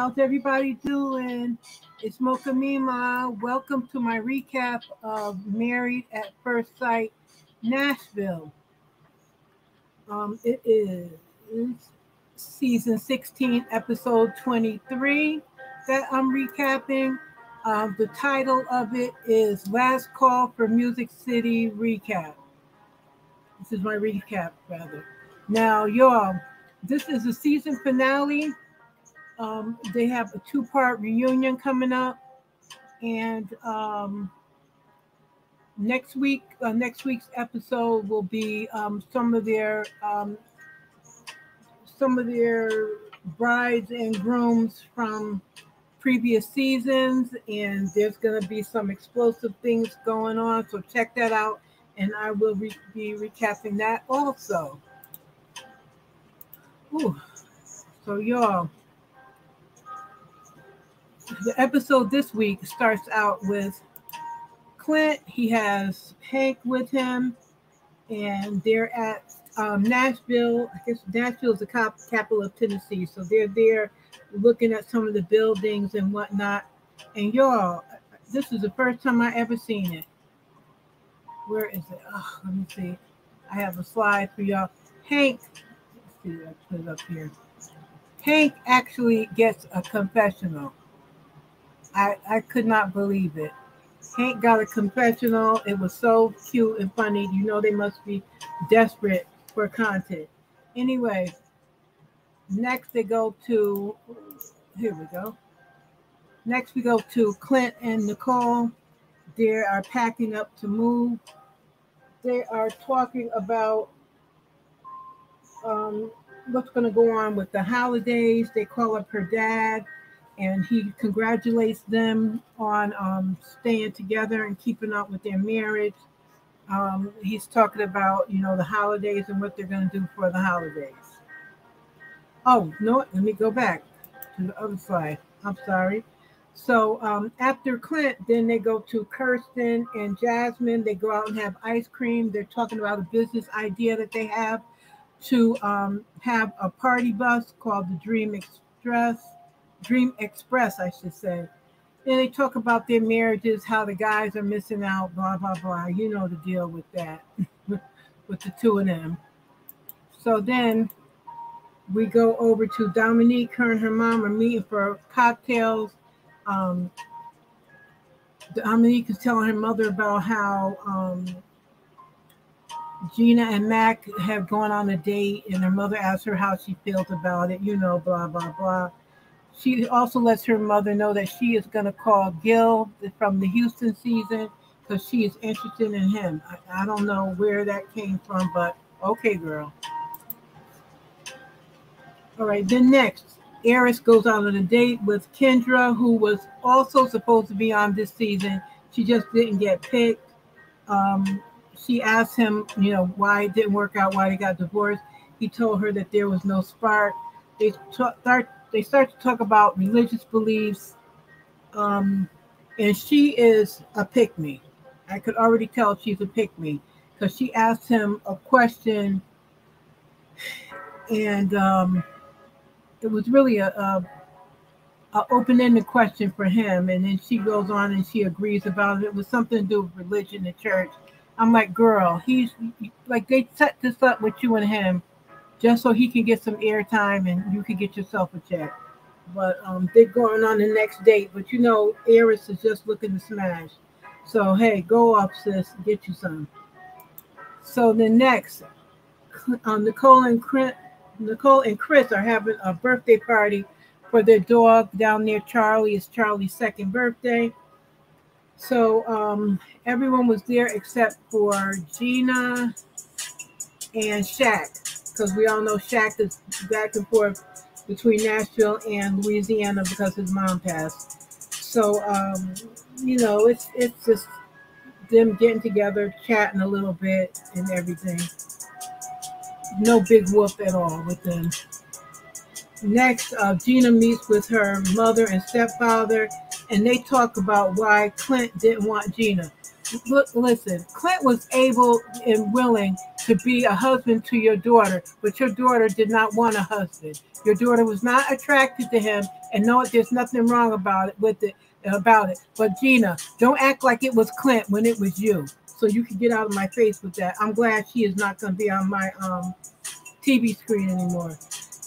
how's everybody doing? It's Mocha Meema. Welcome to my recap of Married at First Sight Nashville. Um, it is season 16, episode 23 that I'm recapping. Um, the title of it is Last Call for Music City Recap. This is my recap, rather. Now, y'all, this is the season finale. Um, they have a two-part reunion coming up, and um, next week, uh, next week's episode will be um, some of their um, some of their brides and grooms from previous seasons, and there's going to be some explosive things going on. So check that out, and I will re- be recapping that also. Ooh. So y'all the episode this week starts out with Clint. He has Hank with him, and they're at um, Nashville. I guess Nashville is the cap- capital of Tennessee, so they're there looking at some of the buildings and whatnot. And y'all, this is the first time I ever seen it. Where is it? Oh, let me see. I have a slide for y'all. Hank, let's see, I put it up here. Hank actually gets a confessional. I, I could not believe it. Hank got a confessional. It was so cute and funny. You know they must be desperate for content. Anyway, next they go to here we go. Next we go to Clint and Nicole. They are packing up to move. They are talking about um, what's going to go on with the holidays. They call up her dad and he congratulates them on um, staying together and keeping up with their marriage. Um, he's talking about, you know, the holidays and what they're going to do for the holidays. Oh, no, let me go back to the other slide. I'm sorry. So um, after Clint, then they go to Kirsten and Jasmine. They go out and have ice cream. They're talking about a business idea that they have to um, have a party bus called the Dream Express Dream Express, I should say. And they talk about their marriages, how the guys are missing out, blah, blah, blah. You know the deal with that, with the two of them. So then we go over to Dominique. Her and her mom are meeting for cocktails. Um, Dominique is telling her mother about how um, Gina and Mac have gone on a date, and her mother asks her how she feels about it, you know, blah, blah, blah. She also lets her mother know that she is going to call Gil from the Houston season because she is interested in him. I, I don't know where that came from, but okay, girl. All right, then next, Airris goes out on a date with Kendra, who was also supposed to be on this season. She just didn't get picked. Um, she asked him, you know, why it didn't work out, why they got divorced. He told her that there was no spark. They start they start to talk about religious beliefs, um, and she is a pick me. I could already tell she's a pick me because she asked him a question, and um, it was really a, a, a open-ended question for him. And then she goes on and she agrees about it. It was something to do with religion and church. I'm like, girl, he's like they set this up with you and him just so he can get some airtime and you can get yourself a check. But um, they're going on the next date. But you know, Airris is just looking to smash. So hey, go up, sis, get you some. So the next, um, Nicole and Chris, Nicole and Chris are having a birthday party for their dog down near Charlie. is Charlie's second birthday. So um, everyone was there except for Gina and Shaq, because we all know Shaq is back and forth between Nashville and Louisiana because his mom passed. So um, you know, it's it's just them getting together, chatting a little bit, and everything. No big whoop at all with them. Next, uh, Gina meets with her mother and stepfather, and they talk about why Clint didn't want Gina. Look, listen, Clint was able and willing to be a husband to your daughter, but your daughter did not want a husband. Your daughter was not attracted to him, and no, there's nothing wrong about it with it about it. But Gina, don't act like it was Clint when it was you. So you can get out of my face with that. I'm glad she is not going to be on my um, TV screen anymore.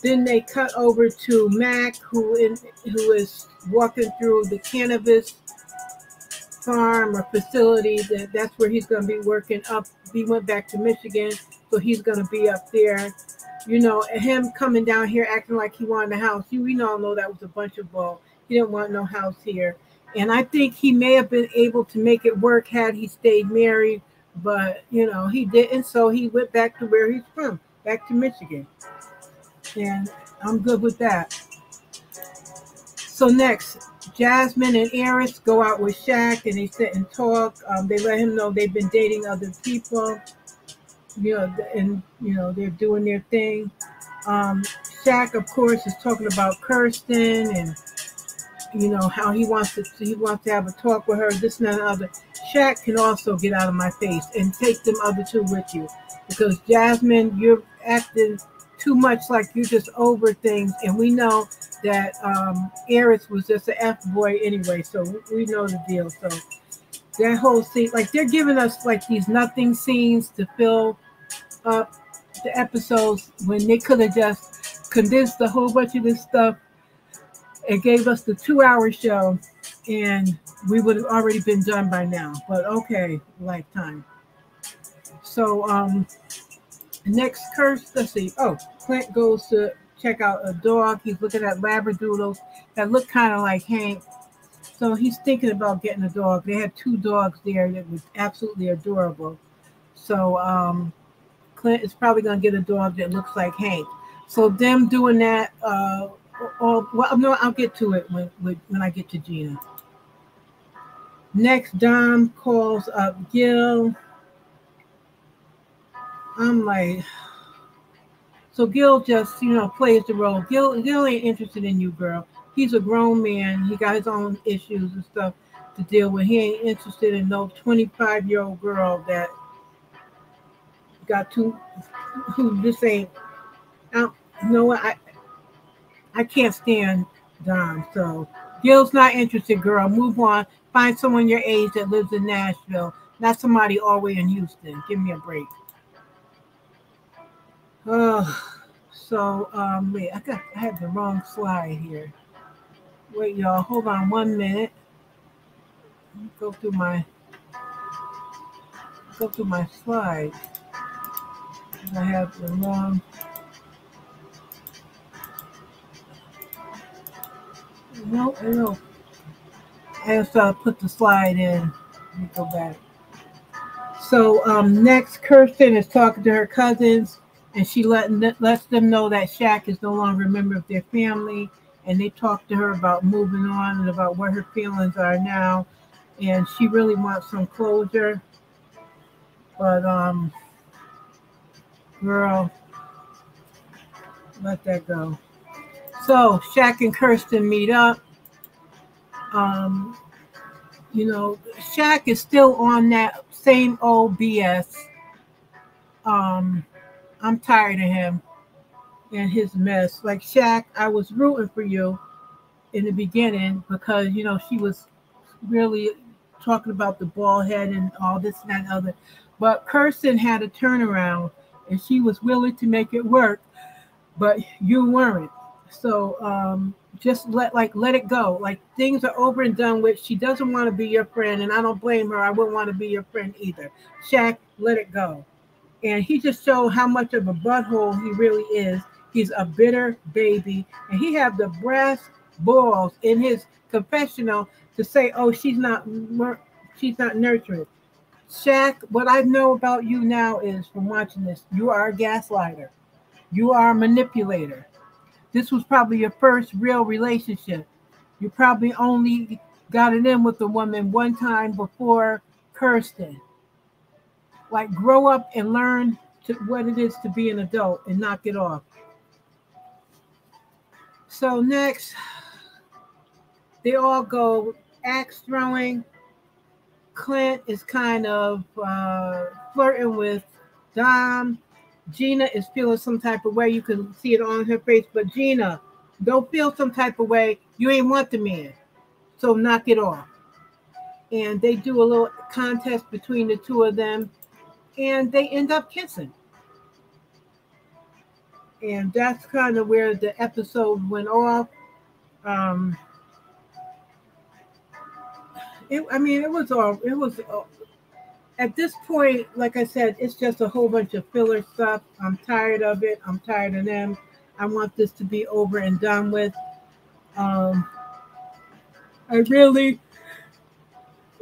Then they cut over to Mac, who in, who is walking through the cannabis farm or facility. That that's where he's going to be working up. He went back to Michigan, so he's going to be up there. You know, him coming down here acting like he wanted a house. You we all know that was a bunch of bull. He didn't want no house here. And I think he may have been able to make it work had he stayed married, but you know, he didn't. So he went back to where he's from, back to Michigan. And I'm good with that. So next, Jasmine and Airris go out with Shaq and they sit and talk. Um, they let him know they've been dating other people, you know, and you know they're doing their thing. Um, Shaq, of course, is talking about Kirsten and you know how he wants to he wants to have a talk with her, this and that and other. Shaq can also get out of my face and take them other two with you, because Jasmine, you're acting too much like you're just over things, and we know that um, Airris was just an F boy anyway, so we know the deal. So that whole scene, like they're giving us like these nothing scenes to fill up the episodes when they could have just condensed a whole bunch of this stuff and gave us the two hour show and we would have already been done by now but okay lifetime so um next curse let's see oh clint goes to check out a dog. He's looking at labradoodles that look kind of like hank. So he's thinking about getting a dog. They had two dogs there that was absolutely adorable. So um clint is probably going to get a dog that looks like hank. So them doing that uh well, no, I'll get to it when when I get to Gina. Next, Dom calls up Gil. I'm like, so Gil just you know plays the role. Gil Gil ain't interested in you, girl. He's a grown man. He got his own issues and stuff to deal with. He ain't interested in no 25 year old girl that got two. Who this ain't. I, you know what? I I can't stand Dom. So Gil's not interested, girl. Move on. Find someone your age that lives in Nashville, not somebody all the way in Houston. Give me a break. Oh, so um, wait, I got I have the wrong slide here. Wait, y'all, hold on one minute. Go through my go through my slides. I have the wrong. No, no. I have to put the slide in. Let me go back. So um, next, Kirsten is talking to her cousins, and she let, lets them know that Shaq is no longer a member of their family, and they talk to her about moving on and about what her feelings are now, and she really wants some closure. But um, girl, let that go. So Shaq and Kirsten meet up. Um, you know, Shaq is still on that same old BS. Um, I'm tired of him and his mess. Like Shaq, I was rooting for you in the beginning because you know she was really talking about the ball head and all this and that and other. But Kirsten had a turnaround and she was willing to make it work, but you weren't. So um, just let like let it go. Like things are over and done with. She doesn't want to be your friend, and I don't blame her. I wouldn't want to be your friend either. Shaq, let it go. And he just showed how much of a butthole he really is. He's a bitter baby, and he had the brass balls in his confessional to say, "Oh, she's not, she's not nurturing." Shaq, what I know about you now is from watching this, you are a gaslighter. You are a manipulator. This was probably your first real relationship. You probably only got it in with a woman one time before Kirsten. Like, grow up and learn to what it is to be an adult and knock it off. So next, they all go axe throwing. Clint is kind of uh, flirting with Dom. Gina is feeling some type of way. You can see it on her face. But Gina, don't feel some type of way. You ain't want the man. So knock it off. And they do a little contest between the two of them. And they end up kissing and that's kind of where the episode went off. Um, it, I mean, it was all it was. Uh, at this point, like I said, it's just a whole bunch of filler stuff. I'm tired of it. I'm tired of them. I want this to be over and done with. Um, I really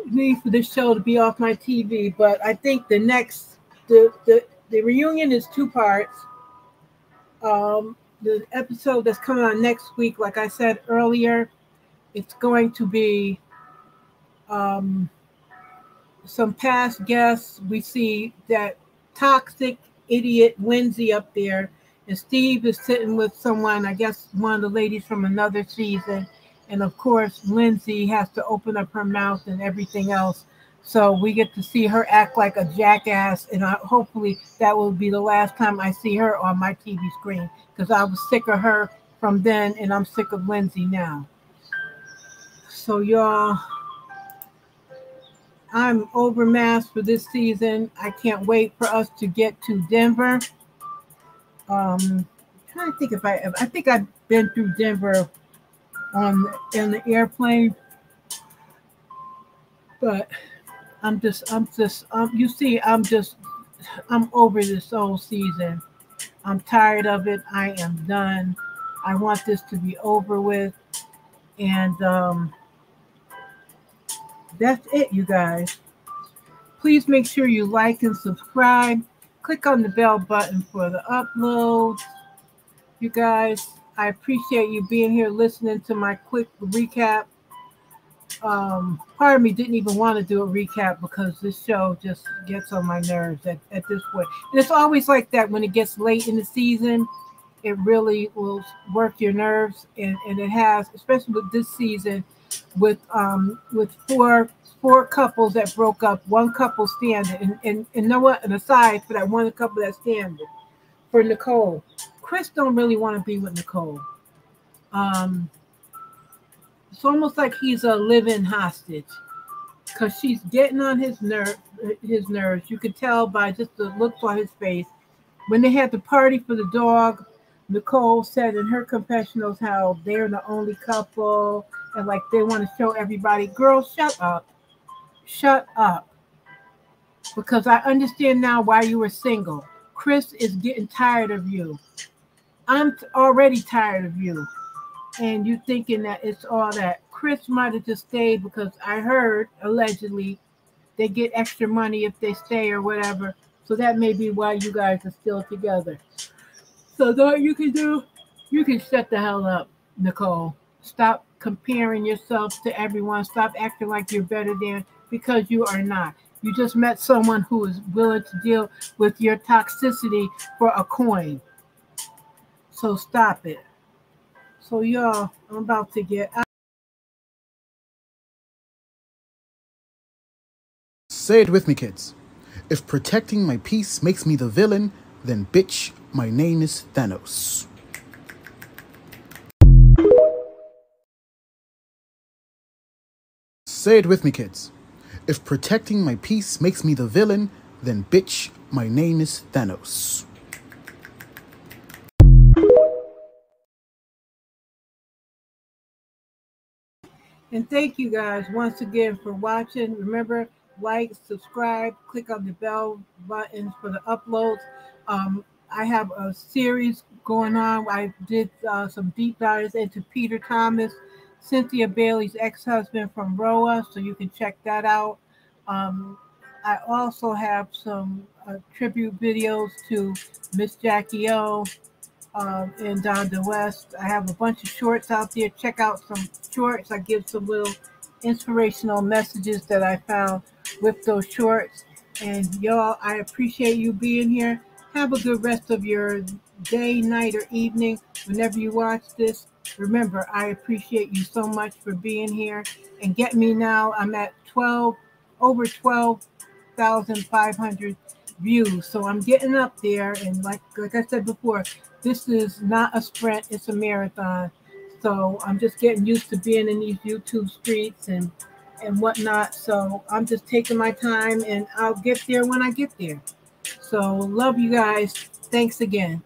need for this show to be off my TV, but I think the next the the, the reunion is two parts um, the episode that's coming on next week, like I said earlier, it's going to be um, some past guests. We see that toxic idiot Lindsay up there, and Steve is sitting with someone, I guess one of the ladies from another season. And of course, Lindsay has to open up her mouth and everything else. So we get to see her act like a jackass, and I, hopefully that will be the last time I see her on my TV screen because I was sick of her from then, and I'm sick of Lindsay now. So y'all, I'm over overmasked for this season. I can't wait for us to get to Denver. Um, i think if I I think I've been through Denver on in the airplane, but I'm just, I'm just, um, you see, I'm just, I'm over this whole season. I'm tired of it. I am done. I want this to be over with. And um, that's it, you guys. Please make sure you like and subscribe. Click on the bell button for the uploads. You guys, I appreciate you being here listening to my quick recap um, part of me didn't even want to do a recap because this show just gets on my nerves at, at this point. And it's always like that when it gets late in the season. It really will work your nerves, and, and it has, especially with this season, with um with four four couples that broke up, one couple standing, and and, and know what? An aside for that one couple that's standing for Nicole. Chris don't really want to be with Nicole. Um, it's almost like he's a living hostage because she's getting on his nerve his nerves. You could tell by just the look on his face. When they had the party for the dog, Nicole said in her confessionals how they're the only couple and like they want to show everybody, girl, shut up. Shut up. Because I understand now why you were single. Chris is getting tired of you. I'm already tired of you and you thinking that it's all that. Chris might have just stayed because I heard allegedly they get extra money if they stay or whatever. So that may be why you guys are still together. So what you can do, you can shut the hell up, Nicole. Stop comparing yourself to everyone. Stop acting like you're better than because you are not. You just met someone who is willing to deal with your toxicity for a coin. So stop it. So y'all, I'm about to get out. Say it with me, kids. If protecting my peace makes me the villain, then bitch, my name is Thanos. Say it with me, kids. If protecting my peace makes me the villain, then bitch, my name is Thanos. And thank you guys once again for watching. Remember, like, subscribe, click on the bell buttons for the uploads. Um, I have a series going on. I did uh, some deep dives into Peter Thomas, Cynthia Bailey's ex-husband from Roa, so you can check that out. Um, I also have some uh, tribute videos to Miss Jackie O um, and Donda West. I have a bunch of shorts out there. Check out some shorts. I give some little inspirational messages that I found with those shorts. And y'all, I appreciate you being here. Have a good rest of your day, night, or evening whenever you watch this. Remember, I appreciate you so much for being here. And get me now. I'm at 12, over 12,500 views. So I'm getting up there. And like, like I said before, this is not a sprint, it's a marathon. So I'm just getting used to being in these YouTube streets and and whatnot. So I'm just taking my time and I'll get there when I get there. So love you guys. Thanks again.